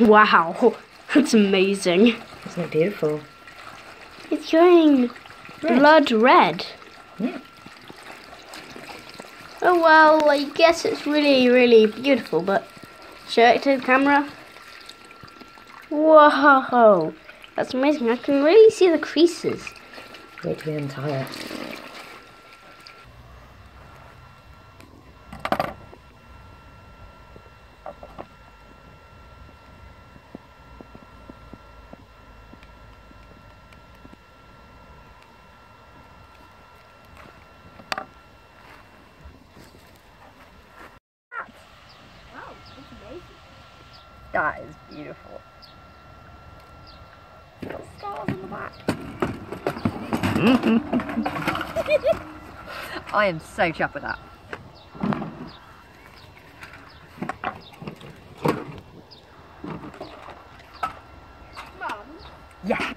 Wow, that's amazing. Isn't it beautiful? It's going Red. blood red. Yeah. Oh well, I guess it's really, really beautiful, but show it to the camera. Whoa, that's amazing. I can really see the creases. Wait till we untie it. That is beautiful. Stars on the back. I am so chuffed with that. Yeah.